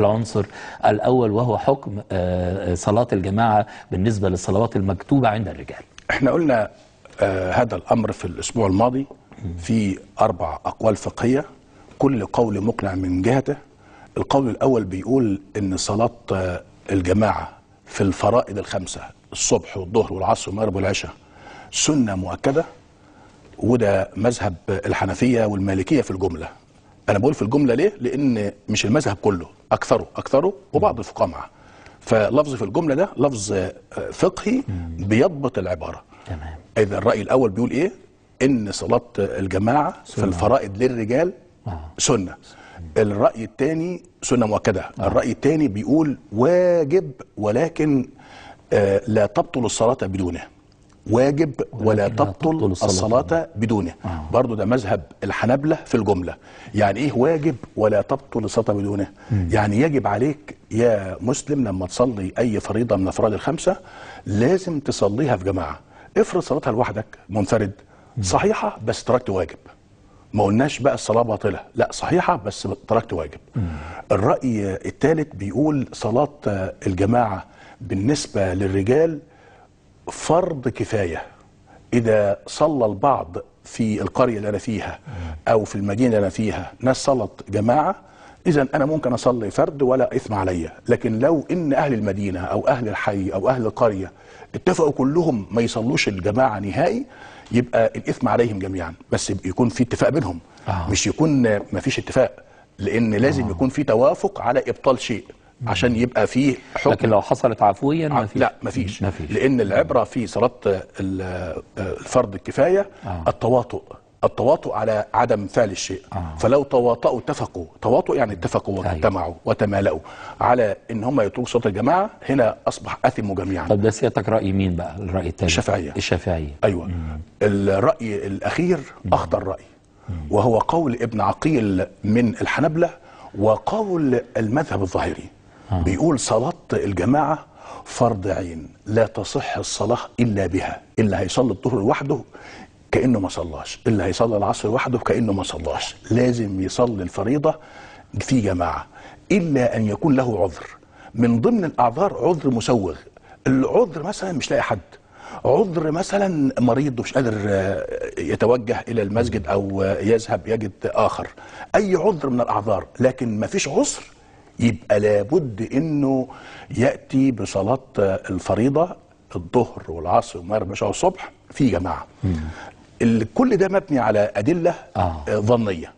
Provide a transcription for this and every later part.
العنصر الأول وهو حكم آه، صلاة الجماعة بالنسبة للصلوات المكتوبة عند الرجال. إحنا قلنا آه هذا الأمر في الأسبوع الماضي في أربع أقوال فقهية. كل قول مقنع من جهته. القول الأول بيقول إن صلاة آه الجماعة في الفرائض الخمسة الصبح والظهر والعصر والمغرب والعشاء سنة مؤكدة. وده مذهب الحنفية والمالكية في الجملة. أنا بقول في الجملة ليه؟ لأن مش المذهب كله. أكثره أكثره وبعض الفقهاء معه. فلفظ في الجملة ده لفظ آه، فقهي بيضبط العبارة. تمام. إذا الرأي الأول بيقول إيه؟ إن صلاة الجماعة في سنة. الفرائض للرجال آه. سنة. الرأي الثاني سنة مؤكدة. الرأي الثاني بيقول واجب ولكن آه لا تبطل الصلاة بدونه. واجب ولا لا تبطل تبطل الصلاة. الصلاة بدونه. آه. برضو ده مذهب الحنابلة في الجملة. يعني إيه واجب ولا تبطل الصلاة بدونه؟ يعني يجب عليك يا مسلم لما تصلي أي فريضة من الفرائض الخمسة لازم تصليها في جماعة. افرض صلاتها لوحدك منفرد. صحيحة بس تركت واجب. ما قلناش بقى الصلاة باطلة. لا صحيحة بس تركت واجب. الرأي الثالث بيقول صلاة الجماعة بالنسبة للرجال فرض كفاية إذا صلى البعض في القرية اللي أنا فيها أو في المدينة اللي أنا فيها ناس صلت جماعة إذا أنا ممكن أصلي فرد ولا إثم عليا لكن لو إن أهل المدينة أو أهل الحي أو أهل القرية اتفقوا كلهم ما يصلوش الجماعة نهائي يبقى الإثم عليهم جميعا. بس يكون في اتفاق بينهم. آه. مش يكون ما فيش اتفاق لأن لازم يكون في توافق على إبطال شيء. عشان يبقى فيه حكم. لكن لو حصلت عفويا ما فيش لا مفيش. مفيش. لأن العبرة في صلاة ال- الفرض الكفاية آه. التواطؤ. التواطؤ على عدم فعل الشيء. آه. فلو تواطؤوا اتفقوا. تواطؤ يعني اتفقوا أيوة. واجتمعوا وتمالؤوا على إن هم يتركوا صلاة الجماعة. هنا أصبح اثموا جميعا. طب ده سيادتك رأي مين بقى؟ الرأي الثاني الشافعية. الشافعية. أيوه. الرأي الأخير أخطر رأي. وهو قول ابن عقيل من الحنبلة وقول المذهب الظاهري. آه. بيقول صلاة الجماعة فرض عين لا تصح الصلاة إلا بها اللي هيصلي الظهر لوحده كأنه ما صلاش اللي هيصلي العصر لوحده كأنه ما صلاش لازم يصلي الفريضة في جماعة إلا أن يكون له عذر من ضمن الأعذار عذر مسوغ العذر مثلا مش لاقي حد عذر مثلا مريض ومش قادر آه، يتوجه إلى المسجد أو يذهب يجد آخر أي عذر من الأعذار لكن ما فيش عذر يبقى لابد إنه يأتي بصلاة آه، الفريضة الظهر والعصر والمغرب والعشاء والصبح في جماعة. كل ده مبني على أدلة آه. آه، ظنية.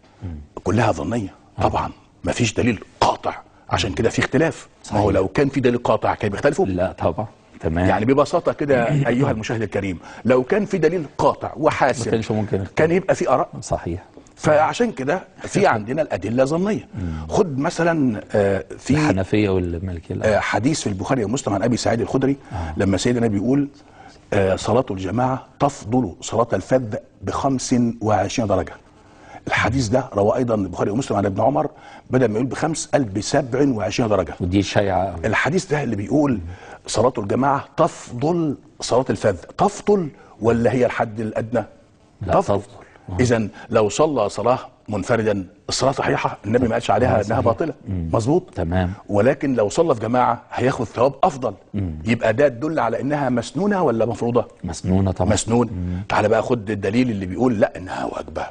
كلها ظنية طبعا. ما فيش دليل قاطع. عشان كده في اختلاف. ما هو. لو كان في دليل قاطع كانوا بيختلفوا. لا طبعا. تمام. يعني ببساطة كده أيها المشاهد الكريم لو كان في دليل قاطع ما وحاسم كانش ممكن اختلاف. كان يبقى في آراء. صحيح. فعشان كده في عندنا الأدلة ظنية. خد مثلا آه، في الحنفية والمالكية. لا. آه، حديث في البخاري ومسلم عن أبي سعيد الخدري لما سيدنا بيقول آه، صلاة الجماعة تفضل صلاة الفذ ب 25 درجة. الحديث ده رواه أيضا البخاري ومسلم عن ابن عمر بدل ما يقول بخمس قال ب 27 درجة. ودي شائعة أوي. الحديث ده اللي بيقول صلاة الجماعة تفضل صلاة الفذ. تفضل ولا هي الحد الأدنى؟ لا، تفضل. إذا لو صلى صلاة منفردا الصلاة صحيحة النبي ما قالش عليها إنها صحيح. باطلة مظبوط؟ تمام. ولكن لو صلى في جماعة هياخد ثواب أفضل. يبقى ده تدل على إنها مسنونة ولا مفروضة؟ مسنونة طبعا. مسنون. تعال بقى خد الدليل اللي بيقول لا إنها واجبة.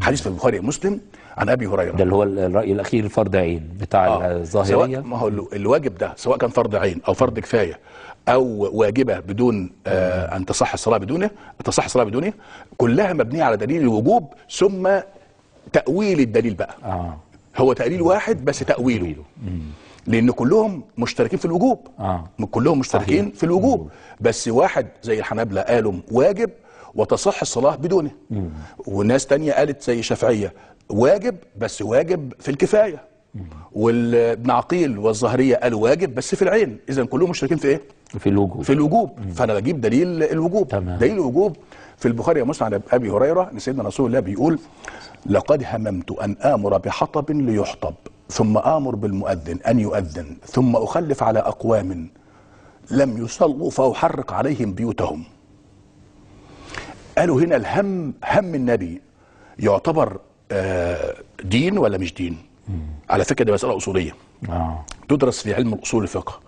حديث في البخاري ومسلم عن أبي هريرة. ده اللي هو الرأي الأخير فرض عين بتاع آه. سواء الظاهرية ما هو ال- الواجب ده سواء كان فرض عين أو فرض كفاية أو واجبة بدون آه أن تصح الصلاة بدونه تصح الصلاة بدونه كلها مبنية على دليل الوجوب ثم تأويل الدليل بقى. آه. هو تأويل واحد بس تأويله. لأن كلهم مشتركين في الوجوب. آه. كلهم مشتركين صحيح. في الوجوب. بس واحد زي الحنابلة قالوا واجب وتصح الصلاة بدونه. وناس تانية قالت زي الشافعية واجب بس واجب في الكفاية. والابن عقيل والظهرية قالوا واجب بس في العين. إذا كلهم مشتركين في إيه؟ في الوجوب. في الوجوب. فأنا بجيب دليل الوجوب. تمام. دليل الوجوب في البخاري ومسلم عن أبي هريرة إن سيدنا رسول الله بيقول لقد هممت أن آمر بحطب ليحطب ثم آمر بالمؤذن أن يؤذن ثم أخلف على أقوام لم يصلوا فأحرق عليهم بيوتهم. قالوا هنا الهم هم النبي يعتبر آه، دين ولا مش دين؟ على فكرة دي مسألة أصولية. آه. تدرس في علم الأصول الفقه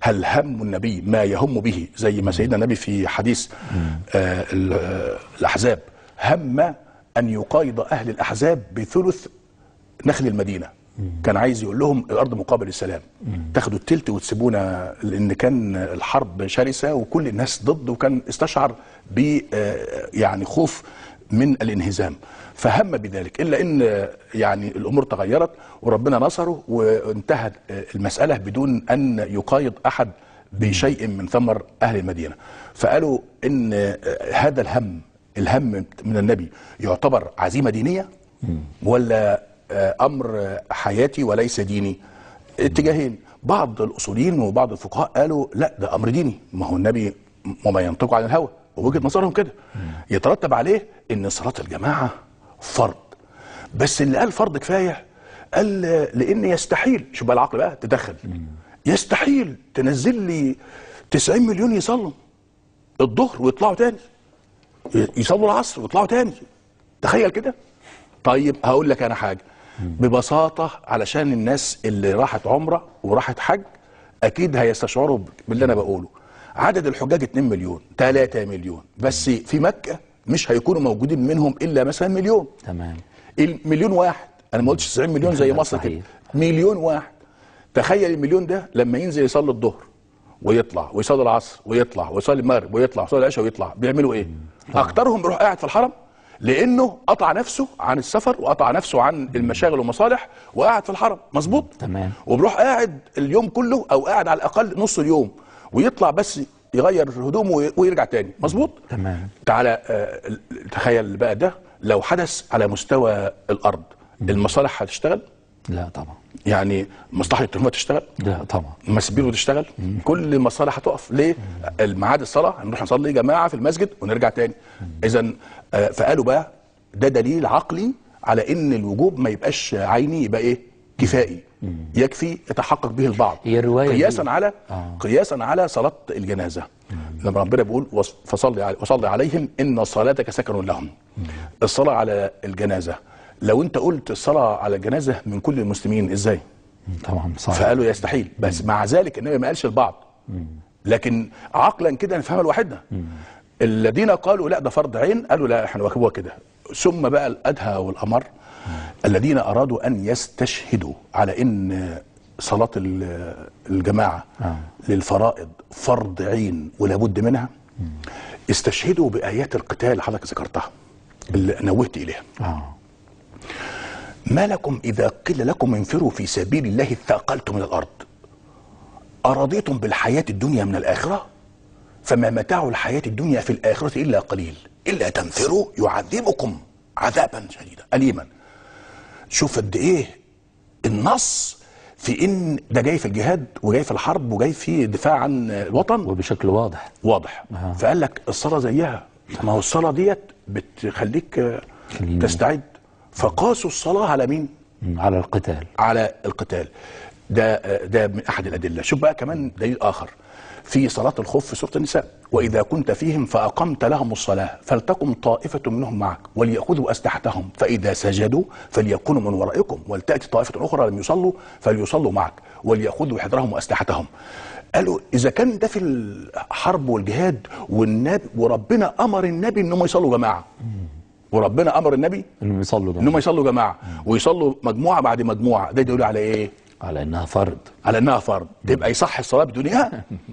هل هم النبي ما يهم به زي ما سيدنا النبي في حديث آه ال- آه، الأحزاب؟ هم أن يقايض أهل الأحزاب بثلث نخل المدينة. كان عايز يقول لهم الأرض مقابل السلام. تاخدوا التلت وتسيبونا لأن كان الحرب شرسة وكل الناس ضد وكان استشعر ب آه، يعني خوف من الانهزام. فهم بذلك. إلا إن يعني الأمور تغيرت وربنا نصره وانتهت آه، المسألة بدون أن يقايض أحد بشيء من ثمر أهل المدينة. فقالوا إن آه، هذا الهم الهم من النبي يعتبر عزيمة دينية ولا آه، أمر حياتي وليس ديني؟ اتجاهين. بعض الأصوليين وبعض الفقهاء قالوا لا ده أمر ديني. ما هو النبي وما ينطق عن الهوى. ووجهه نظرهم كده. يترتب عليه إن صلاة الجماعة فرض. بس اللي قال فرض كفاية قال لأن يستحيل. شوف بقى العقل بقى تدخل. يستحيل تنزل لي 90 مليون يصلوا الظهر ويطلعوا تاني. يصلوا العصر ويطلعوا تاني. تخيل كده. طيب هقول لك أنا حاجة. ببساطة علشان الناس اللي راحت عمرة وراحت حج أكيد هيستشعروا باللي أنا بقوله. عدد الحجاج 2 مليون 3 مليون. بس في مكة مش هيكونوا موجودين منهم إلا مثلا مليون. تمام. المليون واحد أنا ما قلتش 90 مليون زي. مصر كده. مليون واحد. تخيل المليون ده لما ينزل يصلي الظهر ويطلع ويصلي العصر ويطلع ويصلي المغرب ويطلع ويصلي العشاء ويطلع بيعملوا إيه؟ أكترهم بيروح قاعد في الحرم لأنه قطع نفسه عن السفر وقطع نفسه عن المشاغل والمصالح وقاعد في الحرم. مظبوط؟ تمام. وبيروح قاعد اليوم كله أو قاعد على الأقل نص اليوم ويطلع بس يغير هدومه وي- ويرجع تاني. مظبوط؟ تمام. تعالى آه، تخيل بقى ده لو حدث على مستوى الأرض المصالح هتشتغل؟ لا طبعا. يعني مصلحة التهمه تشتغل؟ لا طبعا. مسبيرو تشتغل؟ كل المصالح هتقف. ليه؟ الميعاد الصلاة هنروح نصلي جماعة في المسجد ونرجع تاني. اذا آه، فقالوا بقى ده دليل عقلي على إن الوجوب ما يبقاش عيني يبقى إيه؟ كفائي. يكفي يتحقق به البعض. هي الرواية دي- قياسا على آه. قياسا على صلاة الجنازة. لما ربنا بيقول فصلي علي وصلي عليهم إن صلاتك سكن لهم. الصلاة على الجنازة. لو أنت قلت الصلاة على الجنازة من كل المسلمين إزاي؟ طبعا صح فقالوا يستحيل. بس مع ذلك النبي ما قالش البعض لكن عقلا كده نفهمها لوحدنا. الذين قالوا لا ده فرض عين قالوا لا إحنا هو كده. ثم بقى الأدهى والأمر. الذين أرادوا أن يستشهدوا على إن صلاة ال- الجماعة آه. للفرائض فرض عين ولابد منها استشهدوا بآيات القتال اللي حضرتك ذكرتها اللي نوهت إليها. آه. ما لكم إذا قيل لكم انفروا في سبيل الله اثاقلتم من الأرض؟ أرضيتم بالحياة الدنيا من الآخرة؟ فما متاع الحياة الدنيا في الآخرة إلا قليل إلا تنفروا يعذبكم عذابا شديدا أليما. شوف قد إيه النص في إن ده جاي في الجهاد وجاي في الحرب وجاي في دفاع عن الوطن. وبشكل واضح. واضح. آه. فقال لك الصلاة زيها. ما هو الصلاة ديت بتخليك. تستعد. فقاسوا الصلاة على مين؟ على القتال. على القتال. ده ده من أحد الأدلة. شوف بقى كمان دليل آخر. في صلاة الخوف في سورة النساء وإذا كنت فيهم فأقمت لهم الصلاة فلتقم طائفة منهم معك وليأخذوا أسلحتهم فإذا سجدوا فليكونوا من ورائكم ولتأتي طائفة أخرى لم يصلوا فليصلوا معك وليأخذوا حذرهم وأسلحتهم قالوا إذا كان ده في الحرب والجهاد والنبي وربنا أمر النبي إنهم يصلوا جماعة. وربنا أمر النبي إنهم يصلوا إنهم جماعة يصلوا جماعة. ويصلوا مجموعة بعد مجموعة. ده يدل على إيه؟ على إنها فرض. على إنها فرض. تبقى يصح الصلاه بدونها